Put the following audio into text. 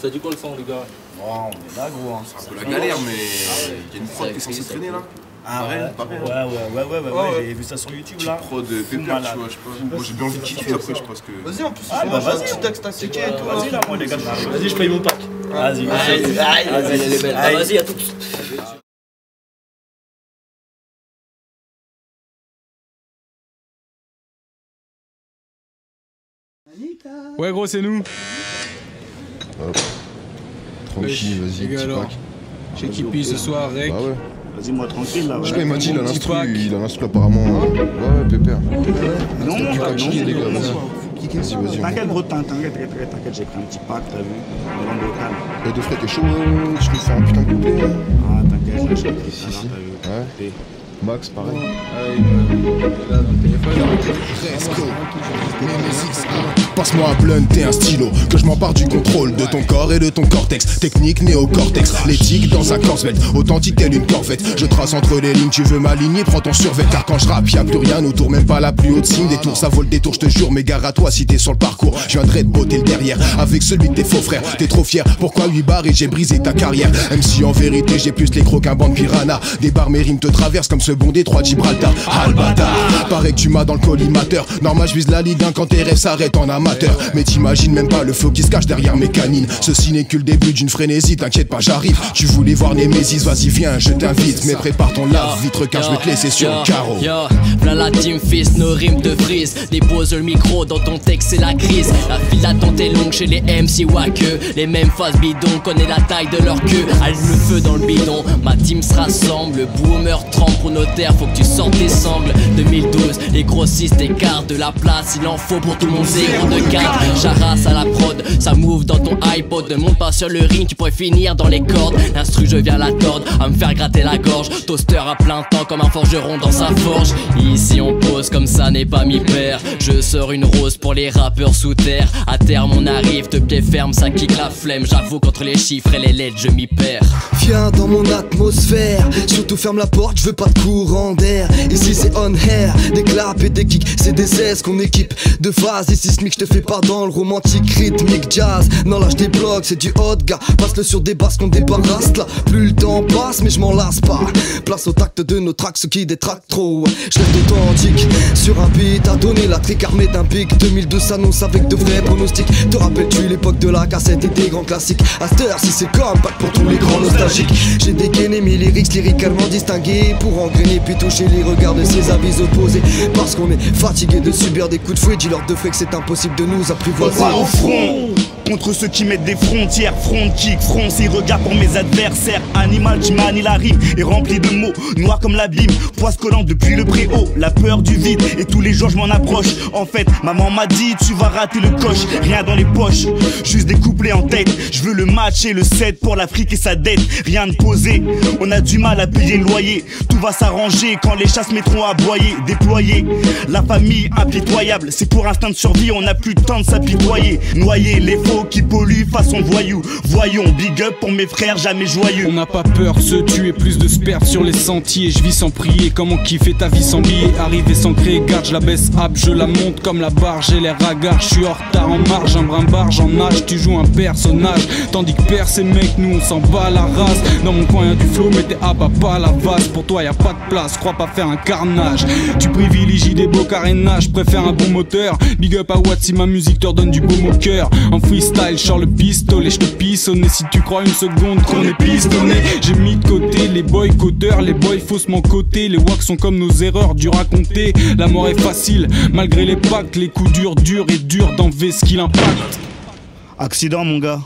Ça dit quoi? Le son, les gars on est là, gros. hein. C'est un peu la galère, mais il y a une prod qui est censée traîner là. Ah ouais pas. Ouais, ouais, ouais, ouais, ouais, Ouais, ouais, ouais. j'ai vu ça sur YouTube là. prod de pépé, tu vois, je sais pas. Moi j'ai bien envie de kiffer après, je pense que. Vas-y, en plus, Ah, bah, vas-y, à cliquer et tout. Vas-y là, moi les gars, vas-y, je paye mon pack. Vas-y, Vas-y. Ah, Vas-y, à tout. Ouais, gros, c'est nous. Tranquille, vas-y, Les gars, petit alors. pack. Chez Kipi ce soir, Rec. Bah ouais. Vas-y, moi tranquille là. Je sais ouais. pas, il m'a dit, il a l'instru, il a l'instru apparemment. Ouais, ouais, pépère. Non, Tu mon vas pack, chier, non, les gars, non, vas-y. non. Vas-y, vas-y. on T'inquiète, gros, t'inquiète, t'inquiète, j'ai pris un petit pack, t'as vu. Le langue local. Eh, de frais, t'es chaud, euh, je te fais un putain de couplet. hein. Ah, t'inquiète, là, j'ai pris Si, si. là, t'as vu. Ouais. Max, pareil. Passe-moi un blunt et un stylo. Que je m'empare du contrôle de ton corps et de ton cortex. Technique néocortex. L'éthique dans un corset Authentique telle une corvette. Je trace entre les lignes Tu veux m'aligner Prends ton survêt. Car quand je rappe y'a plus rien autour Même pas la plus haute signe Des tours. Ça vole des tours Je te jure Mais gare à toi si t'es sur le parcours. Je viendrai te botter le derrière. Avec celui de tes faux frères. T'es trop fier. Pourquoi 8 barres et j'ai brisé ta carrière? Même si en vérité j'ai plus les crocs qu'un bande piranha. Des barres mes rimes te traversent comme ce bon détroit de Gibraltar. Albata Pareil que tu m'as dans le collimateur. Normal je vise la Ligue 1 quand tes rêves s'arrêtent en amateur. Mais t'imagines même pas le feu qui se cache derrière mes canines. Ceci n'est que le début d'une frénésie T'inquiète pas j'arrive. Tu voulais voir Némésis Vas-y viens je t'invite. Mais prépare ton lave-vitre car je vais te laisser sur le carreau. Yo, v'là la team fist, nos rimes de frise. Dépose le micro dans ton texte, c'est la crise. La file d'attente est longue chez les MC wackeux. Les mêmes faces bidons, connaît la taille de leur queue. Allume le feu dans le bidon, ma team se rassemble. Le boomer trempe pour faut que tu sortes tes sangles. 2012, les grossistes écartent de la place Il en faut pour tout monde, zéro de carte J'arrasse à la prod, ça move dans ton iPod. Ne monte pas sur le ring, tu pourrais finir dans les cordes. L'instru je viens la tordre, à me faire gratter la gorge. Toaster à plein temps comme un forgeron dans sa forge. Ici on pose comme ça n'est pas mi père Je sors une rose pour les rappeurs sous terre. À terme on arrive de pied ferme ça kick la flemme. J'avoue qu'entre les chiffres et les lettres je m'y perds Viens dans mon atmosphère, surtout ferme la porte, je veux pas de courant d'air. Ici c'est on air, des claps et des kicks, c'est des aises qu'on équipe de phase. Ici sismique, je te fais pas dans le romantique rythmique jazz. Non là je débloque, c'est du hot gars. Passe-le sur des basses qu'on débarrasse là. Plus le temps passe, mais je m'en lasse pas. Place au tact de nos tracks, ceux qui détraquent trop. Je reste authentique sur un beat à donner la trique armée d'un pic. 2002 s'annonce avec de vrais pronostics. Te rappelles-tu l'époque de la cassette et des grands classiques? Heure, si c'est comme pas pour tous les grands nostalgiques. J'ai dégainé mes lyrics lyricalement distingués pour engrainer puis toucher les regards de ces avis opposés. Parce qu'on est fatigué de subir des coups de fouet, dis-leur de fait que c'est impossible de nous apprivoiser. Au front contre ceux qui mettent des frontières, front kick, fronce et regard pour mes adversaires. Animal qui manie la rime est rempli de mots, noir comme l'abîme, poisse collant depuis le préau. La peur du vide et tous les jours je m'en approche. En fait, maman m'a dit tu vas rater le coche, rien dans les poches, juste des couplets en tête. Je veux le match et le 7 pour l'Afrique et sa dette, rien de posé. On a du mal à payer le loyer, tout va s'arranger quand les chasses mettront à boyer, déployer. La famille impitoyable, c'est pour instinct de survie, on n'a plus le temps de s'apitoyer. Noyer les faux qui polluent façon voyou. Voyons, big up pour mes frères jamais joyeux. On n'a pas peur, se tuer plus de sperme sur les sentiers. Je vis sans prier, comment kiffer ta vie sans billet? Arriver sans créer, garde, je la baisse up, je la monte comme la barre. J'ai l'air hagard, je suis en retard en marge, un brin barge en nage. Tu joues un personnage, tandis que père ces mecs, nous on s'en bat la race. Dans mon coin y'a du flow, mais t'es à pas la vase. Pour toi y a pas de place, crois pas faire un carnage. Tu privilégies des beaux carénages, préfère un bon moteur. Big up à Watt si ma musique te redonne du beau au cœur. En freestyle, je sors le pistolet, je te pissonne. Si tu crois une seconde qu'on est pistonné, j'ai mis de côté les boycotteurs, les boys faussement cotés. Les wacks sont comme nos erreurs, dur à compter. La mort est facile, malgré les pactes. Les coups durs, durs et durs d'enlever ce qu'il impacte. Accident, mon gars.